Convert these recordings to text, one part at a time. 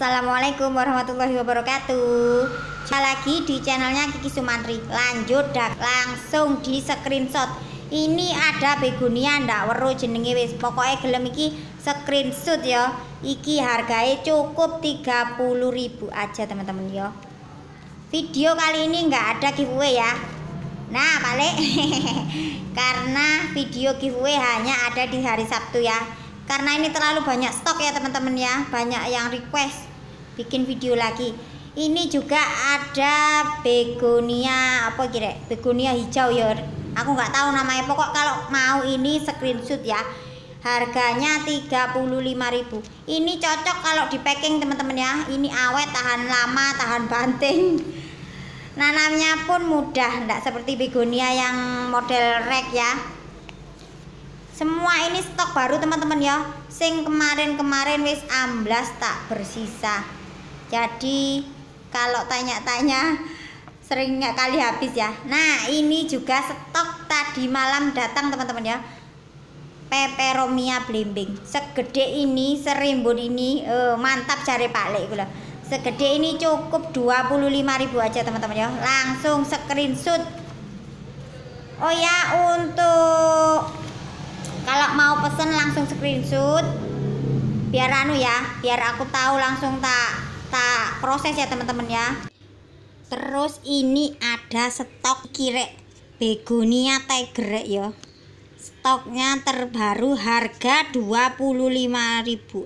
Assalamualaikum warahmatullahi wabarakatuh. Jumpa lagi di channelnya Kiki Sumantri. Lanjut dak langsung di screenshot. Ini ada begonia ndak weru jenenge wis. Pokoknya gelem iki screenshot ya. Iki harganya cukup 30.000 aja teman-teman ya. Video kali ini nggak ada giveaway ya. Nah balik. Karena video giveaway hanya ada di hari Sabtu ya. Karena ini terlalu banyak stok ya teman-teman ya. Banyak yang request bikin video lagi. Ini juga ada begonia apa kira begonia hijau ya aku nggak tahu namanya. Pokok kalau mau ini screenshot ya. Harganya 35.000 ini cocok kalau di packing teman-teman ya. Ini awet tahan lama tahan banting. Nanamnya pun mudah. Enggak seperti begonia yang model rek ya. Semua ini stok baru teman-teman ya. Sing kemarin-kemarin wis amblas tak bersisa jadi kalau tanya-tanya sering nggak kali habis ya. Nah ini juga stok tadi malam datang teman-teman ya. Peperomia blimbing. Segede ini serimbun ini uh, mantap cari Pak Lek gula segede ini cukup 25.000 aja teman-teman ya. Langsung screenshot. Oh ya untuk kalau mau pesen langsung screenshot. Biar anu ya biar aku tahu langsung tak tak proses ya teman-teman ya. Terus ini ada stok kirek begonia tiger ya. Stoknya terbaru harga 25.000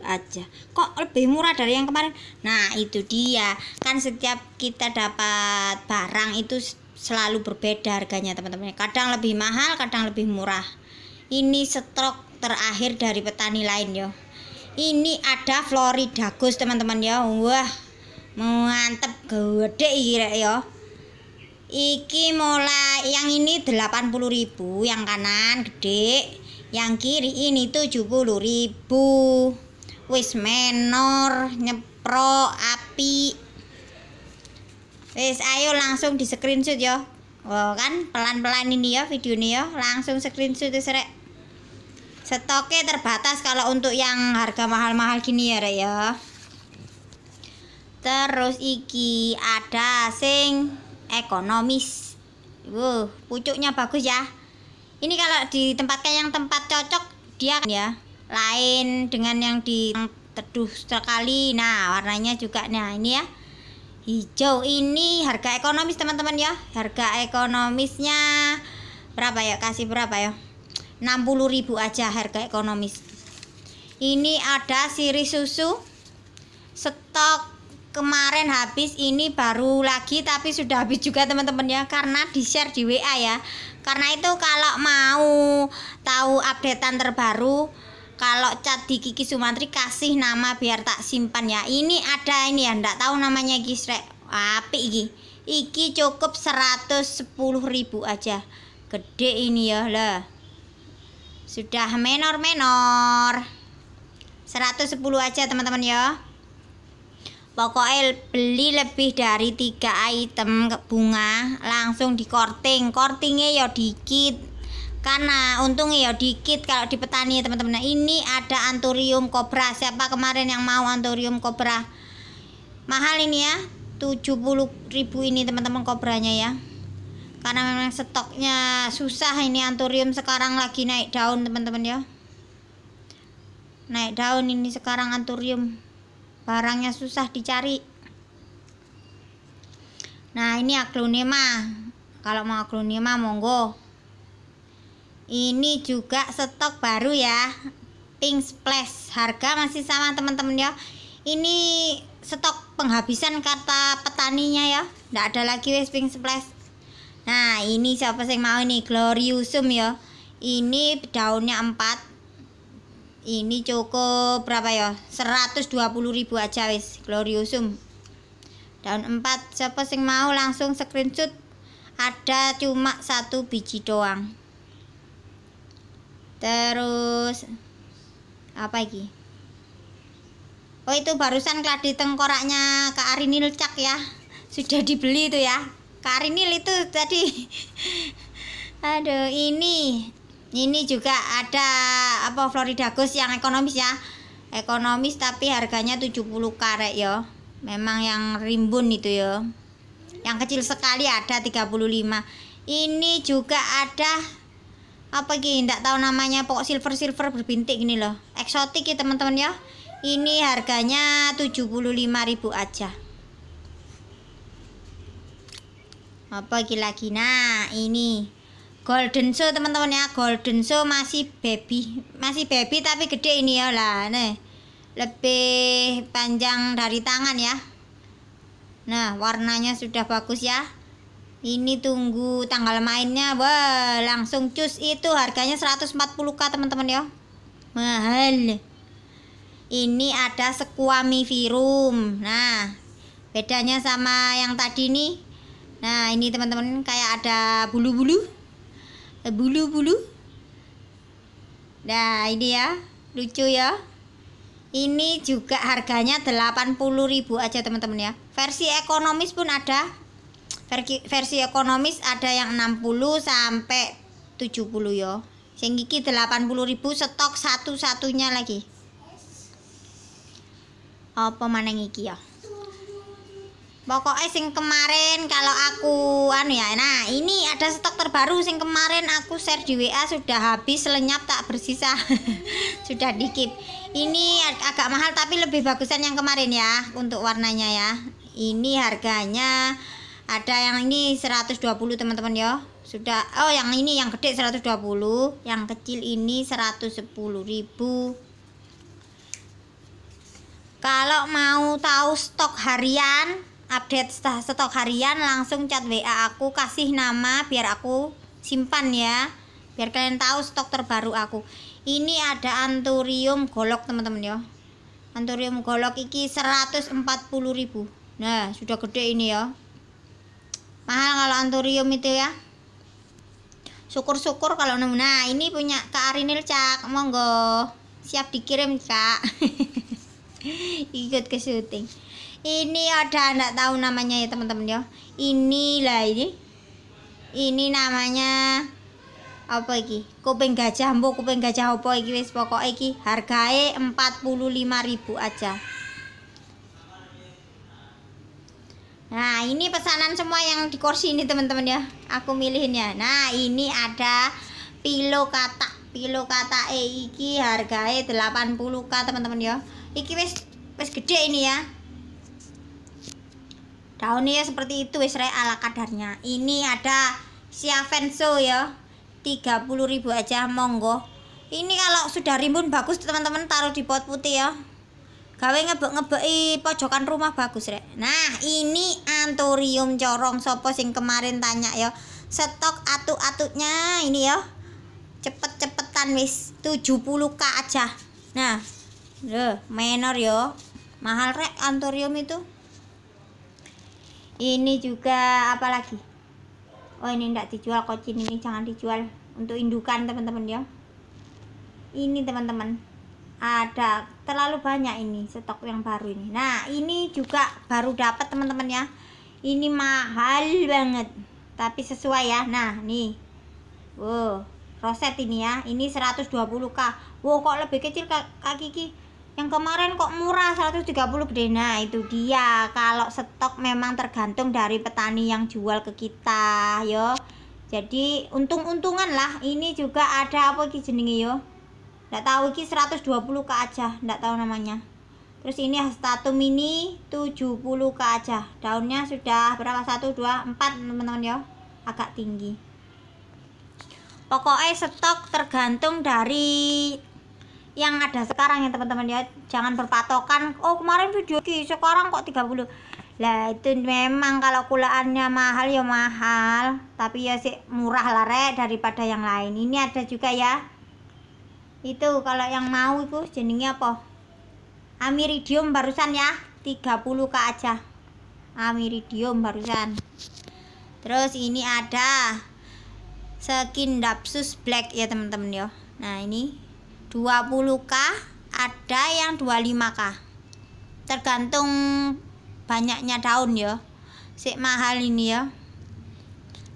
aja. Kok lebih murah dari yang kemarin? Nah itu dia. Kan setiap kita dapat barang itu selalu berbeda harganya teman-teman. Kadang lebih mahal kadang lebih murah. Ini stok terakhir dari petani lain ya ini ada Florida Gus teman-teman ya. Wah mantep gede kira ya. Iki mulai yang ini 80.000 yang kanan gede yang kiri ini 70.000 wis menor nyepro api. Wis ayo langsung di screenshot ya. Oh kan pelan-pelan ini ya video ini ya. Langsung screenshot serek stoknya terbatas kalau untuk yang harga mahal-mahal gini ya Rek ya. Terus iki ada sing ekonomis. Wuh, pucuknya bagus ya. Ini kalau ditempatkan yang tempat cocok dia ya lain dengan yang di teduh sekali. Nah warnanya juga nah ini ya. Hijau ini harga ekonomis teman-teman ya. Harga ekonomisnya berapa ya? Kasih berapa ya 60.000 aja harga ekonomis. Ini ada siri susu. Stok kemarin habis ini baru lagi tapi sudah habis juga teman-teman ya karena di share di WA ya. Karena itu kalau mau tahu updatean terbaru kalau cat di Kiki Sumantri kasih nama biar tak simpan ya. Ini ada ini ya ndak tahu namanya gisrek api iki. Iki cukup 110.000 aja. Gede ini ya lah sudah menor-menor. 110 aja teman-teman ya. Pokoknya beli lebih dari tiga item bunga langsung di korting. Kortingnya ya dikit. Karena untungnya ya dikit kalau di petani teman-teman. Nah, ini ada anturium kobra. Siapa kemarin yang mau anturium kobra? Mahal ini ya 70.000 ini teman-teman kobranya ya karena memang stoknya susah ini anturium sekarang lagi naik daun teman-teman ya. Naik daun ini sekarang anturium. Barangnya susah dicari. Nah ini aglonema kalau mau aglonema monggo. Ini juga stok baru ya. Pink splash. Harga masih sama teman-teman ya. Ini stok penghabisan kata petaninya ya. Tidak ada lagi wes pink splash Nah, ini siapa sih mau ini gloriusum ya. Ini daunnya 4. Ini cukup berapa ya? 120.000 aja wis gloriusum. Daun 4 siapa sih mau langsung screenshot. Ada cuma satu biji doang. Terus apa lagi? Oh itu barusan kladi tengkoraknya Kak Arinil Cak ya. Sudah dibeli itu ya. Karinil itu tadi. Aduh ini ini juga ada apa Florida Ghost yang ekonomis ya. Ekonomis tapi harganya 70 karek ya memang yang rimbun itu ya yang kecil sekali ada 35 ini juga ada apa gini tidak tahu namanya pokok silver silver berbintik gini loh. Eksotik ya teman-teman ya ini harganya 75.000 aja apa lagi lagi? Nah ini. Golden show teman-teman ya. Golden show masih baby. Masih baby tapi gede ini ya. Lah nih lebih panjang dari tangan ya. Nah warnanya sudah bagus ya. Ini tunggu tanggal mainnya. Wah langsung cus itu. Harganya 140k teman-teman ya. Mahal. Ini ada sekuami virum nah bedanya sama yang tadi nih nah ini teman-teman kayak ada bulu-bulu. Bulu-bulu. Nah ini ya lucu ya. Ini juga harganya 80.000 aja teman-teman ya. Versi ekonomis pun ada. Versi, ekonomis ada yang 60 sampai 70 ya sing iki 80.000 stok satu-satunya lagi. Apa mana iki ya pokoknya sing kemarin kalau aku anu ya nah ini ada stok terbaru sing kemarin aku share di WA sudah habis lenyap tak bersisa. Sudah dikip ini ag agak mahal tapi lebih bagusan yang kemarin ya untuk warnanya ya. Ini harganya ada yang ini 120 teman-teman ya sudah oh yang ini yang gede 120 yang kecil ini 110.000 kalau mau tahu stok harian update stok harian langsung chat WA aku kasih nama biar aku simpan ya. Biar kalian tahu stok terbaru aku. Ini ada anturium golok teman-teman ya anturium golok iki 140.000 nah sudah gede ini ya mahal kalau anturium itu ya. Syukur-syukur kalau nemu. Nah ini punya Kak Arinil Cak. Monggo. Siap dikirim Kak ikut ke syuting ini ada enggak tahu namanya ya teman-teman ya. Inilah ini. Ini namanya apa iki? Kuping gajah mbok kuping gajah apa iki wis pokok iki hargae 45.000 aja. Nah ini pesanan semua yang di kursi ini teman-teman ya. Aku milihin ya Nah ini ada pilo kata Pilo kata e iki hargae 80k teman-teman ya. Iki wis wis gede ini ya daunnya seperti itu wis ala kadarnya. Ini ada siavenso ya. 30.000 aja monggo. Ini kalau sudah rimbun bagus teman-teman taruh di pot putih ya. Gawe ngebek-ngebeki pojokan rumah bagus rek. Nah ini anturium corong sopo sing kemarin tanya ya. Stok atuk-atuknya ini ya. Cepet-cepetan wis 70k aja. Nah Loh, menor yo mahal rek anturium itu ini juga apa lagi? Oh ini tidak dijual kocin ini jangan dijual. Untuk indukan teman-teman ya. Ini teman-teman. Ada terlalu banyak ini stok yang baru ini. Nah ini juga baru dapat teman-teman ya. Ini mahal banget tapi sesuai ya. Nah nih. Wow roset ini ya. Ini 120k wow kok lebih kecil kak, kak Kiki yang kemarin kok murah 130 gede nah itu dia. Kalau stok memang tergantung dari petani yang jual ke kita yo. Jadi untung-untungan lah. Ini juga ada apa iki jenenge yo? Ndak tahu iki 120 ke aja. Ndak tahu namanya. Terus ini hastatum ini 70 ke aja. Daunnya sudah berapa? 1 2 4 teman-teman ya agak tinggi. Pokoknya stok tergantung dari yang ada sekarang ya teman-teman ya. Jangan berpatokan oh kemarin video ki sekarang kok 30 lah itu memang kalau kulaannya mahal ya mahal. Tapi ya sih murah lah rek daripada yang lain. Ini ada juga ya. Itu kalau yang mau itu jenengnya apa? Amiridium barusan ya 30 ke aja. Amiridium barusan. Terus ini ada skin dapsus black ya teman-teman ya. Nah ini 20k ada yang 25k tergantung banyaknya daun ya si mahal ini ya.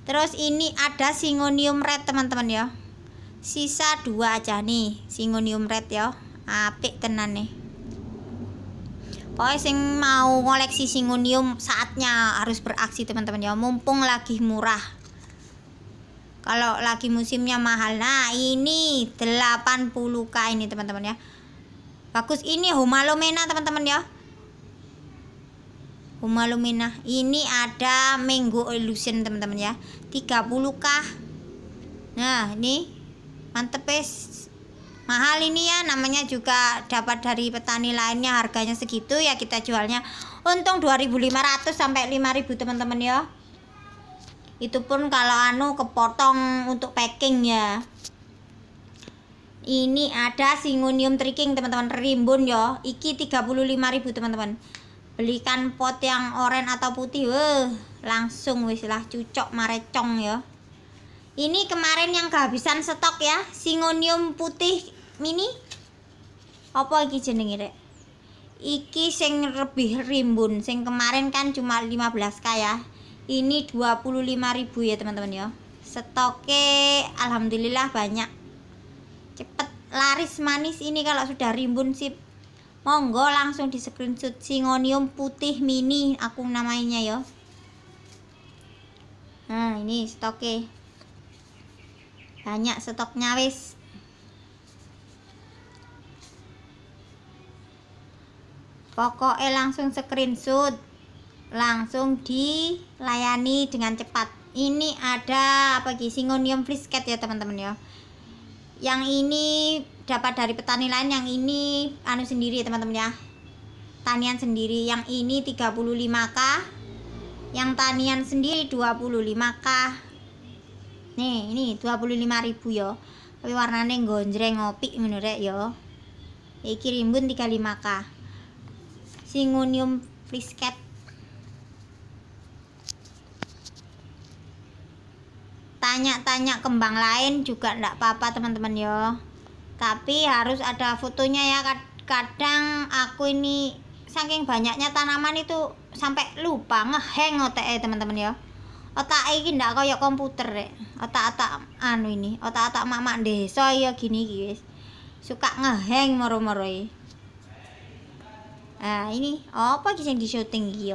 Terus ini ada singonium red teman-teman ya. Sisa dua aja nih singonium red ya. Apik tenan nih. Pokoknya sing mau ngoleksi singonium saatnya harus beraksi teman-teman ya. Mumpung lagi murah kalau lagi musimnya mahal. Nah ini 80k ini teman-teman ya. Bagus. Ini Humalomena teman-teman ya. Humalomena. Ini ada Mango Illusion teman-teman ya. 30k nah ini mantep es mahal ini ya. Namanya juga dapat dari petani lainnya. Harganya segitu ya. Kita jualnya untung 2500 sampai 5000 teman-teman ya itu pun kalau anu kepotong untuk packing ya. Ini ada singonium triking teman-teman. Rimbun ya iki 35000 teman-teman. Belikan pot yang oranye atau putih. Weh langsung wis lah cucok marecong ya ini kemarin yang kehabisan stok ya. Singonium putih mini. Apa iki jenenge rek? Iki sing lebih rimbun. Sing kemarin kan cuma 15k ya ini 25.000 ya teman-teman ya. Stoknya alhamdulillah banyak. Cepet laris manis ini kalau sudah rimbun sip. Monggo langsung di screenshot singonium putih mini aku namanya ya. Nah ini stoknya banyak stoknya wis. Pokoknya langsung screenshot langsung dilayani dengan cepat. Ini ada apa lagi singonium flisket ya teman-teman ya. Yang ini dapat dari petani lain yang ini anu sendiri teman-teman ya. Tanian sendiri. Yang ini 35k yang tanian sendiri 25k nih ini 25.000 ya. Tapi warnanya gonjreng ngopi menurut ya. Iki rimbun 35k Singonium frisket tanya-tanya kembang lain juga enggak apa-apa teman-teman ya tapi harus ada fotonya ya. Kadang aku ini saking banyaknya tanaman itu sampai lupa ngeheng otak teman-teman ya otak ini ndak kayak komputer rek. Otak-otak anu ini otak-otak mak-mak desa ya gini guys suka ngeheng moro-moro Nah, ini apa yang di syuting iki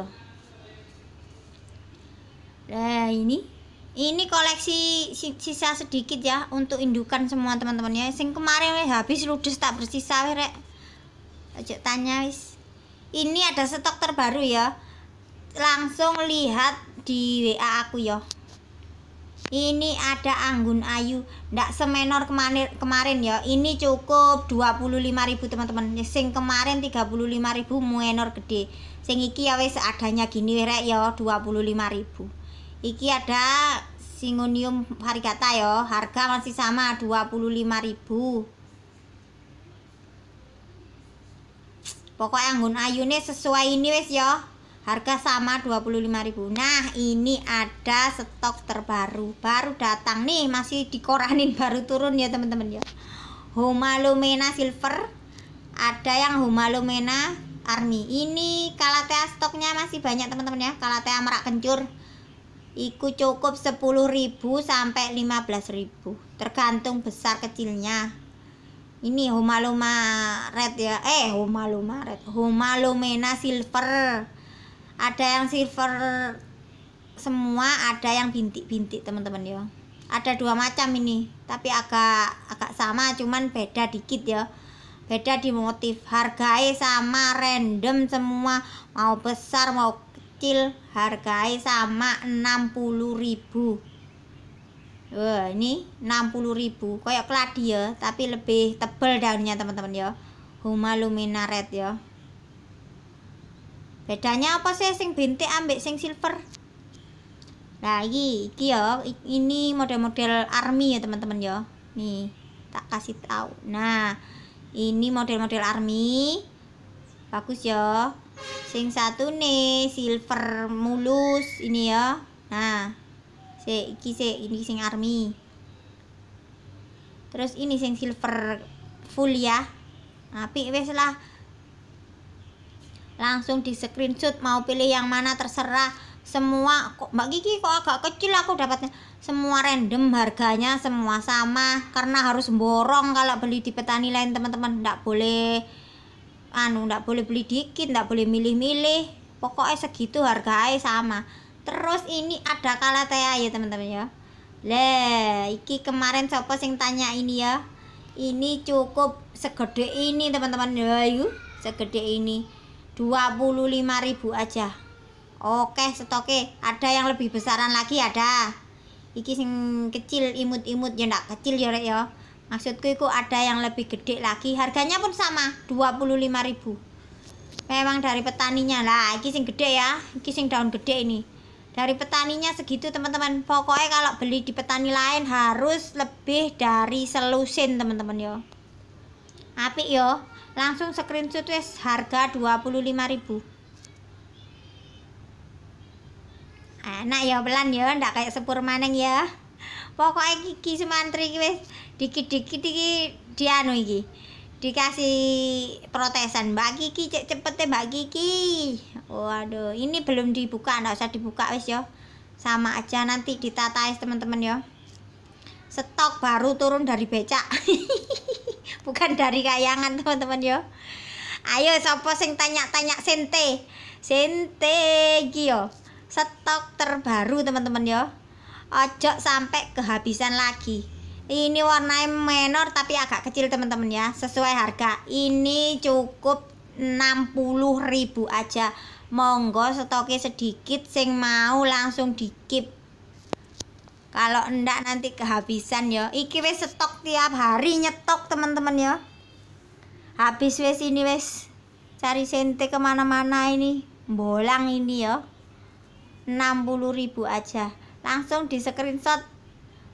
Nah, ini ini koleksi sisa sedikit ya untuk indukan semua teman-teman ya. Sing kemarin weh habis ludes tak bersisa weh rek. Ojo tanya wis. Ini ada stok terbaru ya. Langsung lihat di WA aku ya ini ada anggun ayu ndak semenor kemarin kemarin ya ini cukup 25.000 teman-teman sing kemarin 35.000 menor gede sing iki ya wis adanya gini rek ya 25.000 iki ada singonium varigata ya harga masih sama 25.000 pokoknya anggun ayu ini sesuai ini wis ya harga sama 25.000 nah ini ada stok terbaru baru datang nih masih dikoranin baru turun ya teman-teman ya. Humalumena silver ada yang Humalumena army. Ini kalatea stoknya masih banyak teman-teman ya kalatea merak kencur Iku cukup 10.000 sampai 15.000 tergantung besar kecilnya. Ini Humaluma red ya. Eh Humaluma red. Humalumena silver. Ada yang silver semua ada yang bintik-bintik teman-teman ya. Ada dua macam ini tapi agak agak sama cuman beda dikit ya. Beda di motif. Harganya sama random semua. Mau besar mau kecil harganya sama 60.000 Wah, ini 60.000 kayak keladi ya, tapi lebih tebal daunnya teman-teman ya. Huma lumina red ya. Bedanya apa sih? Sing bintik ambek sing silver. Nah iki iki ya ini model-model army ya teman-teman ya. Nih tak kasih tahu. Nah ini model-model army. Bagus ya sing satu nih silver mulus ini ya. Nah si iki si ini sing army. Terus ini sing silver full ya. Nah wes lah. Langsung di screenshot mau pilih yang mana terserah. Semua kok Mbak Kiki kok agak kecil aku dapatnya. Semua random harganya semua sama. Karena harus borong kalau beli di petani lain teman-teman. Tidak boleh anu ndak boleh beli dikit ndak boleh milih-milih. Pokoknya segitu harganya sama. Terus ini ada kalatea ya teman-teman ya. Lah iki kemarin siapa sing tanya ini ya? Ini cukup segede ini teman-teman. Ya yuk segede ini. 25.000 aja. Oke stoknya ada yang lebih besaran lagi ada. Iki sing kecil imut-imut. Ya ndak kecil ya rek ya maksudku itu ada yang lebih gede lagi. Harganya pun sama 25.000 memang dari petaninya lah. Iki sing gede ya. Iki sing daun gede ini. Dari petaninya segitu teman-teman. Pokoknya kalau beli di petani lain harus lebih dari selusin teman-teman yo. Api yo. Langsung screenshot wes harga 25.000 enak ya pelan ya ndak kayak sepur maneng ya pokoknya Kiki Sumantri wis dikit-dikit iki dianu iki. Dikasih protesan. Mbak Kiki cek cepet Mbak Kiki waduh ini belum dibuka ndak usah dibuka wis ya sama aja nanti ditatais teman-teman ya stok baru turun dari becak. Bukan dari kayangan teman-teman ya ayo sopo sing tanya-tanya sente? Sente iki yo. Stok terbaru teman-teman ya ojo sampai kehabisan lagi ini warnanya menor tapi agak kecil teman-teman ya. Sesuai harga. Ini cukup 60.000 aja. Monggo stoknya sedikit sing mau langsung dikip kalau enggak nanti kehabisan ya. Iki wes stok tiap hari nyetok teman-teman ya. Habis wes ini wes cari sente ke mana-mana ini. Bolang ini ya. 60.000 aja. Langsung di screenshot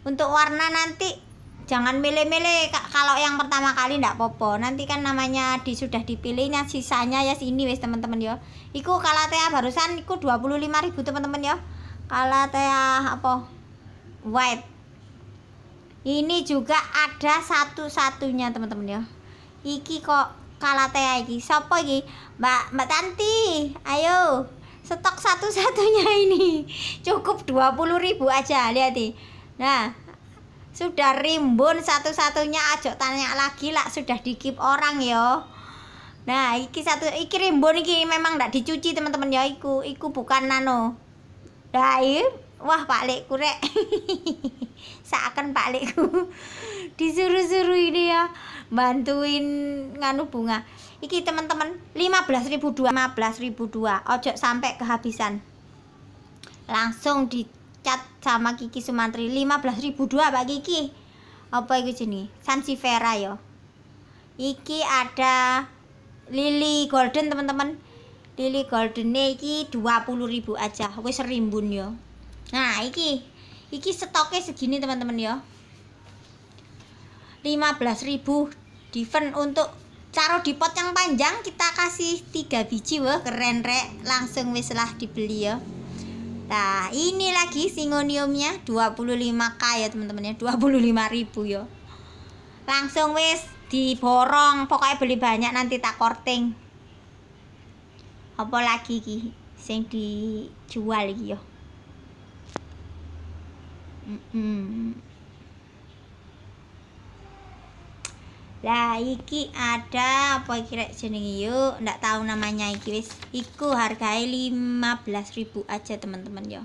untuk warna nanti jangan milih-milih kalau yang pertama kali ndak popo nanti kan namanya di sudah dipilihnya sisanya ya sini wes teman-teman ya iku kalatea barusan iku 25.000 teman-teman ya kalatea apa? White. Ini juga ada satu-satunya teman-teman ya iki kok kalatea iki? Siapa iki? Mbak Mbak Tanti ayo. Stok satu-satunya ini. Cukup 20.000 aja lihat nih nah sudah rimbun satu-satunya aja tanya lagi lah sudah dikip orang yo nah iki satu iki rimbun iki memang ndak dicuci teman-teman ya iku iku bukan nano. Nah wah pak lekku rek. Seakan pak lekku disuruh-suruh ini ya bantuin nganu bunga. Iki teman-teman 15.002 15.002 ojo sampai kehabisan. Langsung dicat sama Kiki Sumantri. 15.002 Pak Kiki. Apa itu jenis Sansifera yo iki ada lily golden teman-teman. Lily golden iki 20.000 aja. Wis rimbun yo nah iki. Iki stoknya segini teman-teman yo 15.000 diven untuk Caro di pot yang panjang. Kita kasih tiga biji wah keren rek. Langsung wis lah dibeli ya Nah ini lagi singoniumnya 25k ya teman-teman ya. 25 ribu ya. Langsung wis diborong. Pokoknya beli banyak nanti tak korting. Apa lagi ki sing dijual iki ya? Mm -mm. Lah iki ada apa kira jenenge? Yuk ndak tahu namanya iki wis. Iku harganya 15.000 aja teman-teman yo.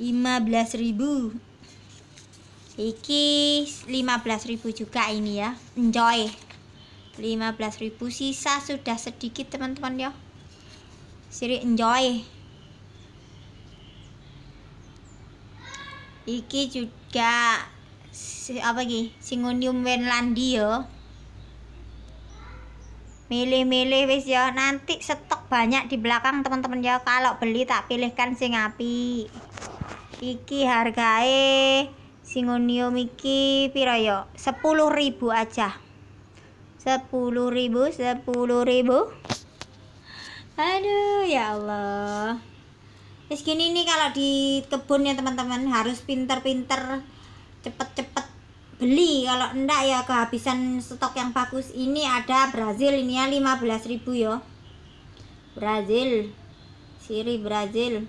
15.000 iki 15.000 juga ini ya. Enjoy. 15.000 sisa sudah sedikit teman-teman yo. Siri enjoy. Iki juga si, apa lagi? Singonium wenlandi yo milih-milih wis ya nanti stok banyak di belakang teman-teman. Ya kalau beli tak pilihkan sing api. Iki hargae singonium iki piro sepuluh ribu aja. Sepuluh ribu sepuluh ribu. Aduh ya Allah. Terus gini nih kalau di kebun ya teman-teman. Harus pinter-pinter cepet-cepet beli. Kalau enggak ya kehabisan stok yang bagus. Ini ada Brazil ini ya 15.000 ya Brazil. Siri Brazil.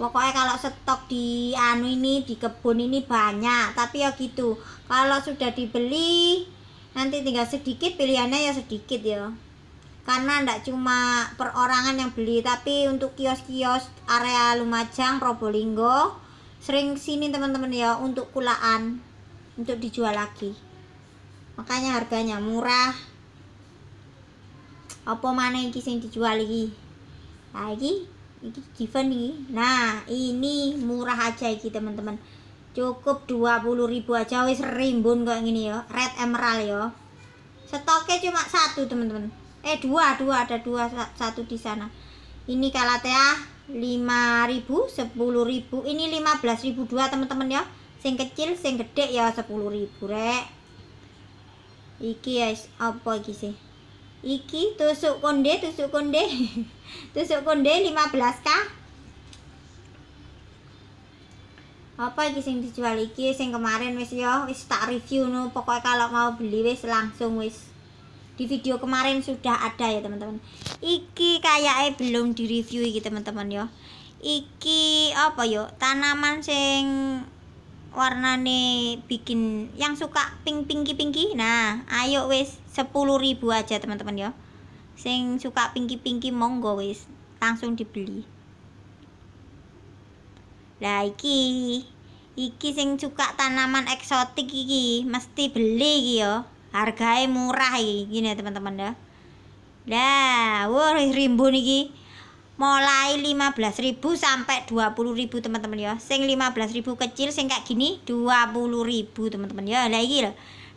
Pokoknya kalau stok di anu ini di kebun ini banyak. Tapi ya gitu. Kalau sudah dibeli nanti tinggal sedikit pilihannya ya sedikit ya karena ndak cuma perorangan yang beli tapi untuk kios-kios area Lumajang Probolinggo sering sini teman-teman ya untuk kulaan untuk dijual lagi. Makanya harganya murah. Apa mana iki sing dijual iki? Lagi iki given nih nah ini murah aja iki teman-teman. Cukup 20.000 aja wis rimbun kok gini ya. Red emerald ya. Stoknya cuma satu teman-teman. Eh dua dua ada dua satu di sana. Ini kalatea 5000 10000 ini 15000 dua teman-teman ya. Sing kecil sing gede ya 10000 rek. Iki ya apa iki sih? Iki tusuk konde tusuk konde. Tusuk konde 15k apa iki sing dijual? Iki sing kemarin wis ya. Wis tak review no pokoknya kalau mau beli wis langsung wis di video kemarin sudah ada ya teman-teman. Iki kayaknya belum di review iki teman-teman ya iki apa yo? Tanaman sing warnane bikin yang suka pink pinky pinky nah ayo wis 10.000 aja teman-teman ya sing suka pinky pinky monggo wis langsung dibeli. Lah iki iki sing suka tanaman eksotik iki mesti beli iki ya. Harganya murah iki gini ya teman-teman ya. Lah, wah rimbun iki. Mulai 15.000 sampai 20.000 teman-teman ya. Sing 15.000 kecil sing kayak gini 20.000 teman-teman ya. Lah iki lho.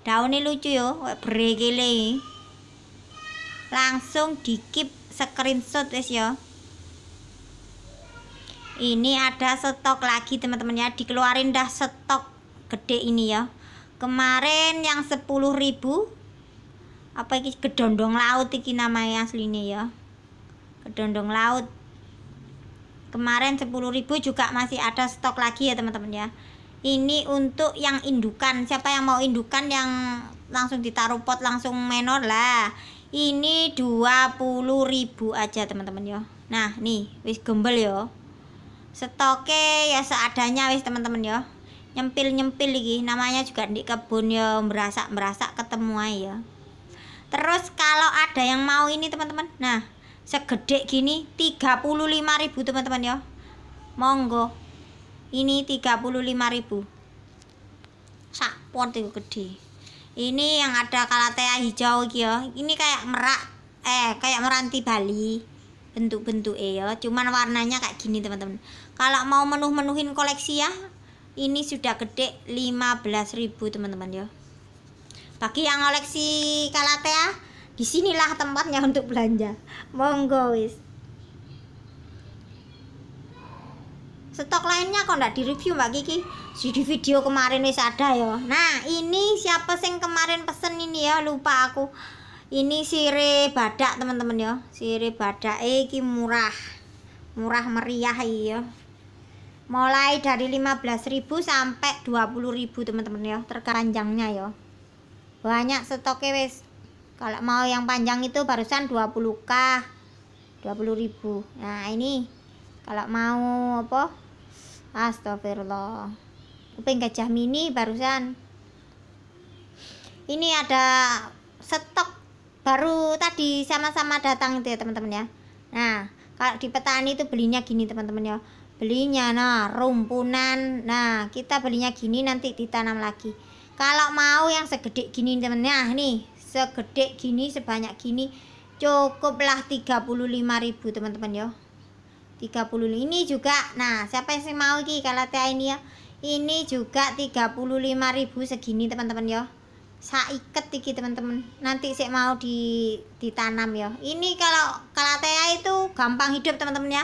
Daunnya lucu ya, brekele. Langsung dikip screenshot wis ya ini ada stok lagi teman-teman ya dikeluarin dah stok gede ini ya kemarin yang 10.000 apa ini gedondong laut iki namanya aslinya ya. Gedondong laut. Kemarin 10.000 juga masih ada stok lagi ya teman-teman ya. Ini untuk yang indukan. Siapa yang mau indukan yang langsung ditaruh pot langsung menor lah. Ini 20.000 aja teman-teman ya. Nah nih wis gembel ya. Stoke ya seadanya wis teman-teman ya nyempil nyempil lagi namanya juga di kebun ya merasa merasa ketemu ya. Terus kalau ada yang mau ini teman-teman. Nah segede gini 35.000 teman-teman ya. Monggo. Ini 35.000 sak pot itu gede. Ini yang ada kalatea hijau ya. Ini kayak merak eh kayak meranti Bali bentuk-bentuk ya. Cuman warnanya kayak gini teman-teman. Kalau mau menuh-menuhin koleksi ya ini sudah gede 15.000 teman-teman ya. Bagi yang koleksi kalatea di sinilah tempatnya untuk belanja. Monggo wis. Stok lainnya kok ndak di review mbak Kiki? Di video kemarin wis ada ya. Nah ini siapa sing kemarin pesen ini ya? Lupa aku. Ini sire badak teman-teman ya. Sire badak eh murah. Murah meriah iya mulai dari 15.000 sampai 20.000 teman-teman ya. Terkeranjangnya ya. Banyak stoknya wes kalau mau yang panjang itu barusan 20k 20.000 nah ini kalau mau apa? Astagfirullah. Kuping gajah mini barusan. Ini ada stok baru tadi sama-sama datang itu ya teman-teman ya. Nah kalau di petani itu belinya gini teman-teman ya belinya nah rumpunan. Nah kita belinya gini nanti ditanam lagi. Kalau mau yang segede gini teman nah nih segede gini sebanyak gini cukuplah 35.000 teman-teman ya 30 ini juga nah siapa yang mau ki kalau teh ini ya ini juga 35.000 segini teman-teman ya saiket iki teman-teman. Nanti saya mau di ditanam ya ini kalau kalatea itu gampang hidup teman-teman ya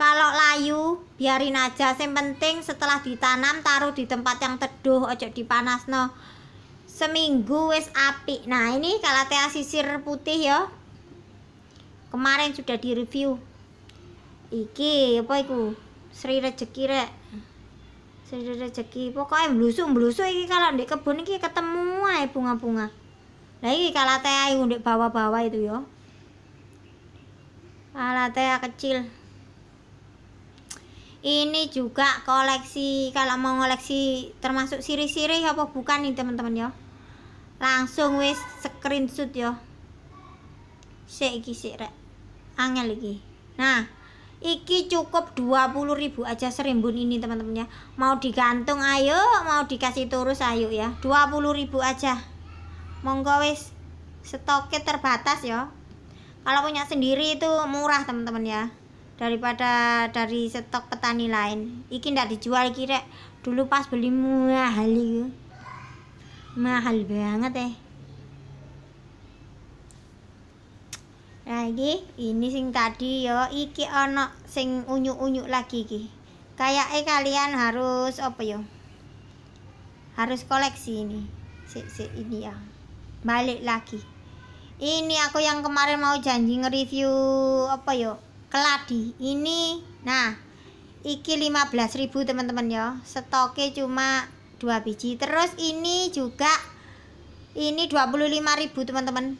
kalau layu biarin aja. Yang penting setelah ditanam taruh di tempat yang teduh ojo dipanas no seminggu wes api nah ini kalatea sisir putih ya kemarin sudah di review iki apa itu Sri Rezeki rek. Sri rezeki pokoknya blusuk blusuk iki kalau di kebun iki ketemu ae bunga-bunga. Lah iki kalau teh ayu di bawah-bawah itu yo. Kalau teh kecil ini juga koleksi kalau mau koleksi termasuk siri-siri apa bukan nih teman-teman ya? Langsung wis screenshot yo sik iki sik rek. Angel iki. Nah iki cukup 20.000 aja serimbun ini teman-teman ya. Mau digantung ayo. Mau dikasih turus ayo ya. 20.000 aja. Monggo wis stoknya terbatas ya. Kalau punya sendiri itu murah teman-teman ya daripada dari stok petani lain. Iki ndak dijual kira dulu pas beli mahal itu mahal banget eh. Lagi ini sing tadi yo. Iki ono sing unyu-unyu lagi iki. Kayak eh kalian harus apa yo? Harus koleksi ini. Si, si ini ya. Balik lagi. Ini aku yang kemarin mau janji nge-review apa yo keladi. Ini nah iki 15.000 teman-teman ya. Stoknya cuma dua biji. Terus ini juga ini 25.000 teman-teman.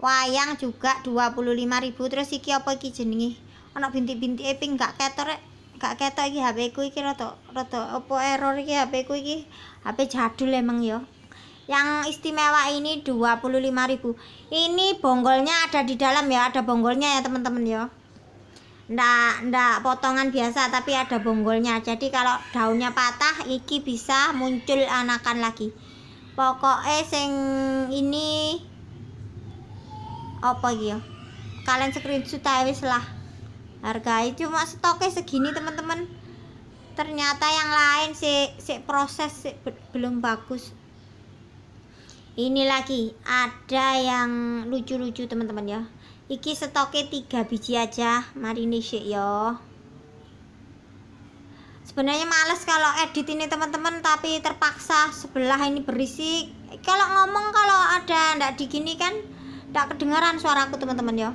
Wayang juga 25.000 terus iki apa iki jenenge? Ana bintik-bintik pink gak ketok rek. Gak ketok iki HP ku iki rada rada apa error iki HP ku iki. HP jadul emang ya. Yang istimewa ini 25.000 ini bonggolnya ada di dalam ya. Ada bonggolnya ya teman-teman ya ndak ndak potongan biasa tapi ada bonggolnya. Jadi kalau daunnya patah iki bisa muncul anakan lagi. Pokoknya sing ini apa gitu kalian screenshot aja wis lah. Harganya cuma stoknya segini teman-teman. Ternyata yang lain si, si proses si, belum bagus. Ini lagi ada yang lucu-lucu teman-teman ya iki stoknya tiga biji aja mari nih ya. Sebenarnya males kalau edit ini teman-teman tapi terpaksa sebelah ini berisik. Kalau ngomong kalau ada ndak digini kan ndak kedengaran suaraku teman-teman ya.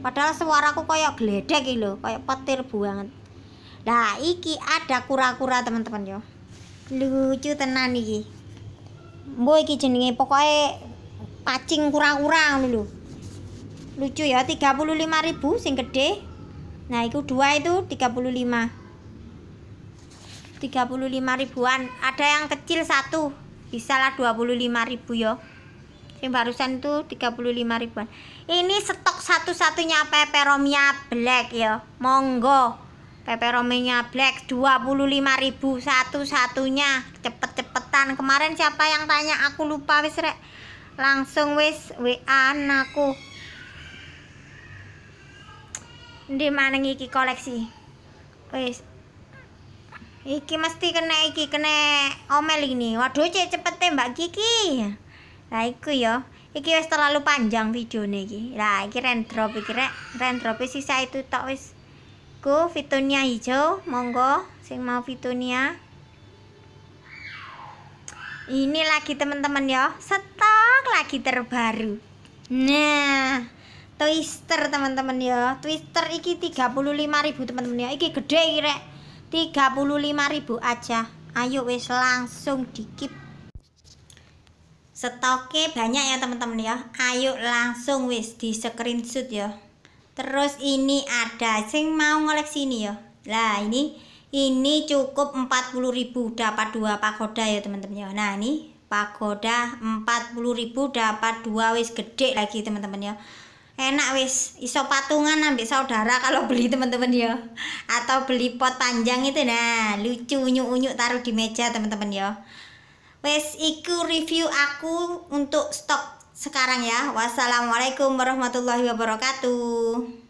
Padahal suaraku kayak geledek gitu kayak petir banget. Nah iki ada kura-kura teman-teman ya. Lucu tenan iki. Mbok iki jenenge pokoknya pacing kura-kura dulu lucu ya 35.000 sing gede. Nah itu dua itu 35 35 ribuan. Ada yang kecil satu bisa lah 25 ribu ya yang barusan itu 35 ribuan. Ini stok satu-satunya peperomia black ya monggo. Peperomia black 25 ribu satu-satunya. Cepet-cepetan. Kemarin siapa yang tanya aku lupa wis rek. Langsung wis WA anakku di mana iki koleksi? Wis. Iki mesti kena iki kena omel ini. Waduh cek cepet mbak Kiki nah iku ya. Iki wis terlalu panjang video iki. Nah iki rendrop iki rek rendrop sisa itu tok wis. Ku fitonia hijau monggo sing mau fitonia ini lagi teman-teman ya. Stok lagi terbaru. Nah twister teman-teman ya. Twister iki 35.000 teman-teman ya. Iki gede iki rek. 35.000 aja. Ayo wis langsung dikip. Stoknya banyak ya teman-teman ya. Ayo langsung wis di screenshot ya. Terus ini ada sing mau ngoleksi ini ya. Lah ini ini cukup 40.000 dapat dua pagoda ya teman-teman ya. Nah ini pagoda 40.000 dapat dua. Wis gede lagi teman-teman ya enak wis iso patungan ambil saudara kalau beli teman-teman ya atau beli pot panjang itu nah lucu unyuk-unyuk taruh di meja teman-teman ya wes iku review aku untuk stok sekarang ya. Wassalamualaikum warahmatullahi wabarakatuh